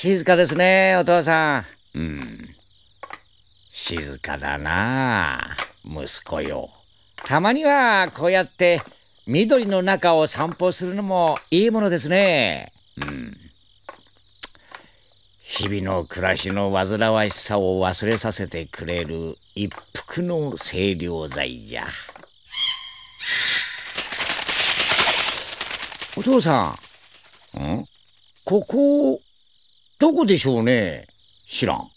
静かですねお父さん。うん。静かだな息子よ。たまにはこうやって緑の中を散歩するのもいいものですね。うん。日々の暮らしの煩わしさを忘れさせてくれる一服の清涼剤じゃ。お父さん。ん？ここどこでしょうね？知らん。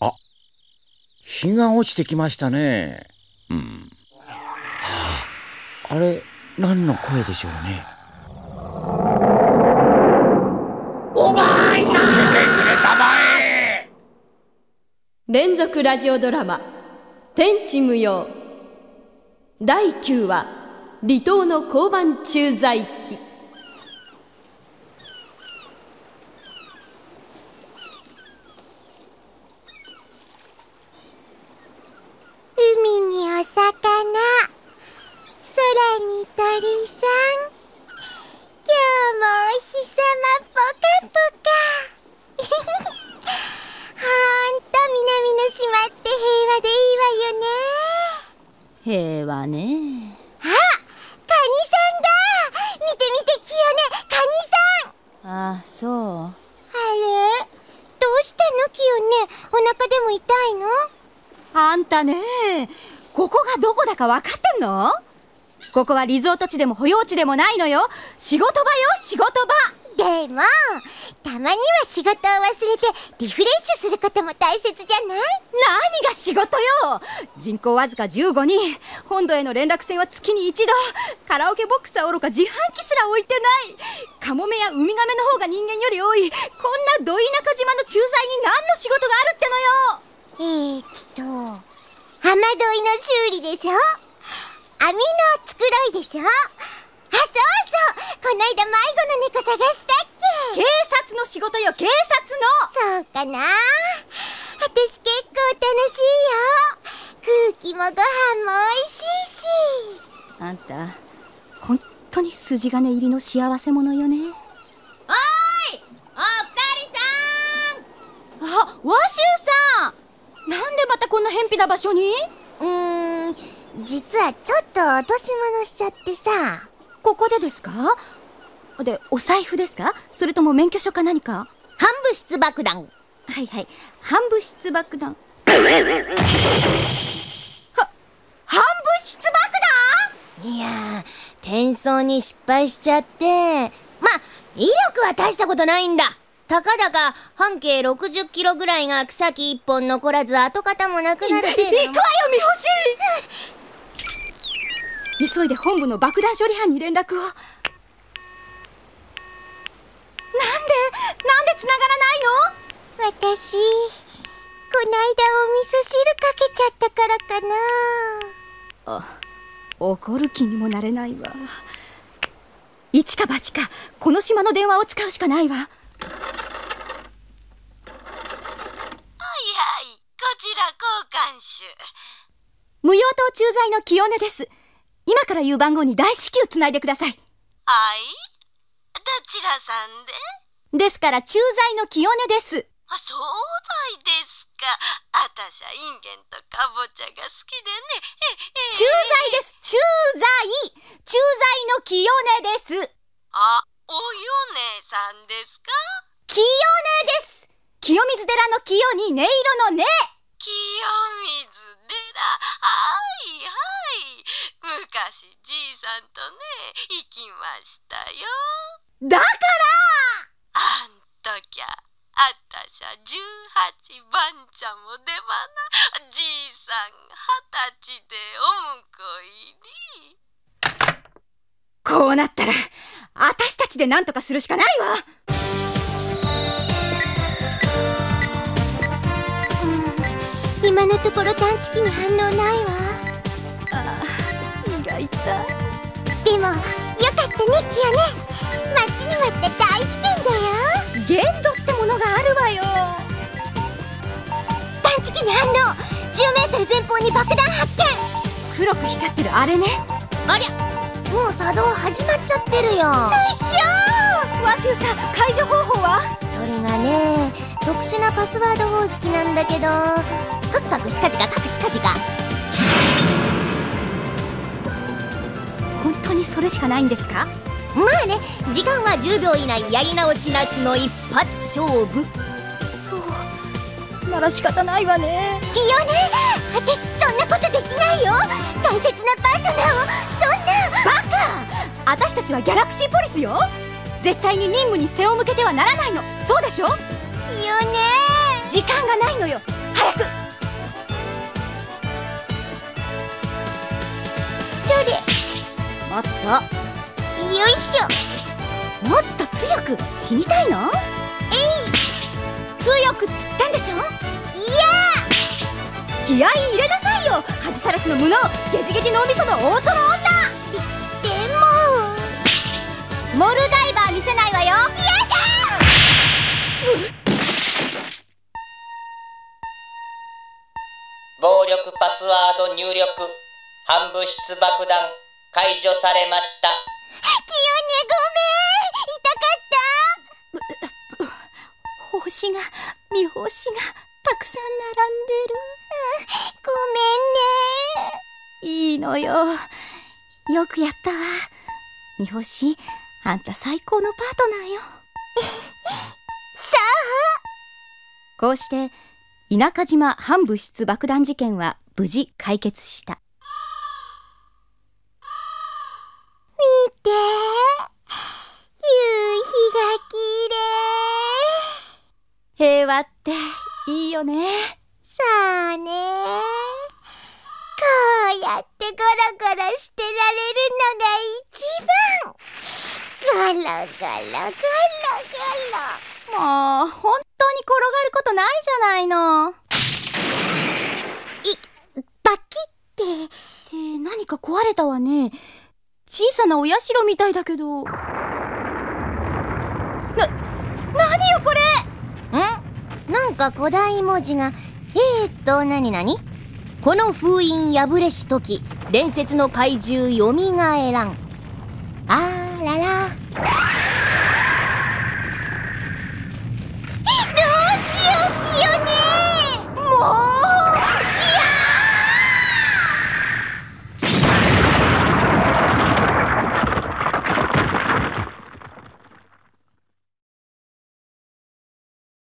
あ日が落ちてきましたね。うん。はああれ何の声でしょうね？お前さん！助けてくれたまえ連続ラジオドラマ「天地無用」第9話「離島の交番駐在機」海にお魚空に鳥さん。今日もお日様ぽかぽか。ほんと南の島って平和でいいわよね。平和ね。あカニさんだ。見て見て清音カニさん。あそう。あれ？どうしたの清音お腹でも痛いの？あんたねここがどこだか分かってんの？ここはリゾート地でも保養地でもないのよ。仕事場よ仕事場。でもたまには仕事を忘れてリフレッシュすることも大切じゃない？何が仕事よ。人口わずか15人。本土への連絡船は月に一度。カラオケボックスはおろか自販機すら置いてない。カモメやウミガメの方が人間より多い。こんなど田舎島の駐在に何の仕事があるってのよ。えー、っと雨どいの修理でしょ？網の繕いでしょ？あそうそう。こないだ迷子の猫探したっけ？警察の仕事よ警察の。そうかな。私結構楽しいよ。空気もご飯も美味しいし。あんた本当に筋金入りの幸せ者よね。おーい！お二人さん！あ和州さん！なんでまたこんな偏僻な場所に？うーん実はちょっと落とし物しちゃってさ。ここでですか？でお財布ですか？それとも免許証か何か？半部室爆弾。はいはい。半部室爆弾。は半部室爆いやー転送に失敗しちゃって。ま威力は大したことないんだ。たかだか半径60キロぐらいが草木一本残らず跡形もなくなる程度弾行くわよ三星急いで本部の爆弾処理班に連絡を。なんでなんで繋がらないの？私こないだお味噌汁かけちゃったからかな。怒る気にもなれないわ。一か八かこの島の電話を使うしかないわ。はいはい、こちら交換手。無用島駐在の清音です今から言う番号に大至急つないでください。はい。どちらさんで？ですから駐在の清音です。あ、そうだいですか。あたしゃインゲンとかぼちゃが好きでね。え、え駐在です。駐在。駐在の清音です。あ、およねさんですか？清音です。清水寺の清に音色の音。清水寺。はいはい。昔じいさんとね、行きましたよ。だから！あんときゃ、あたしゃ十八番茶も出ばな、じいさん二十歳でおむこ入り。こうなったら私たちで何とかするしかないわ。今のところ探知機に反応ないわ。あいでもよかったねキヨね。待ちに待った大事件だよ。限度ってものがあるわよ探知機に反応。10メートル前方に爆弾発見。黒く光ってるあれね。ありゃ。もう作動始まっちゃってるよ。うっしょ。和州さん解除方法は？それがね特殊なパスワード方式なんだけど。カクカクシカジカカクシカジカ本当にそれしかないんですか？まあね時間は10秒以内やり直しなしの一発勝負。そうなら仕方ないわね。キヨネ私そんなことできないよ。大切なパートナーを。そんな。バカ！私たちはギャラクシーポリスよ。絶対に任務に背を向けてはならないの。そうでしょ？キヨネ時間がないのよ。早くとよいしょ。もっと強く死にたいの？えい。強くっつってんでしょ？いや気合い入れなさいよ。恥さらしの無能ゲジゲジ脳みその大トロ女。でも。モルダイバー見せないわよ。や暴力パスワード入力。反物質爆弾。解除されました。キヨネごめん。痛かった。星が見星がたくさん並んでるごめんねいいのよよくやったわ見星あんた最高のパートナーよさあこうして田舎島反物質爆弾事件は無事解決した見て夕日が綺麗平和っていいよね。そうね。こうやってゴロゴロしてられるのが一番。ゴロゴロゴロゴロ。もう本当に転がることないじゃないの。っバキって。て何か壊れたわね。小さなお社みたいだけど。な何よこれ。ん？なんか古代文字がえー、っとなになにこの封印破れし時伝説の怪獣よみがえらん。あーらら。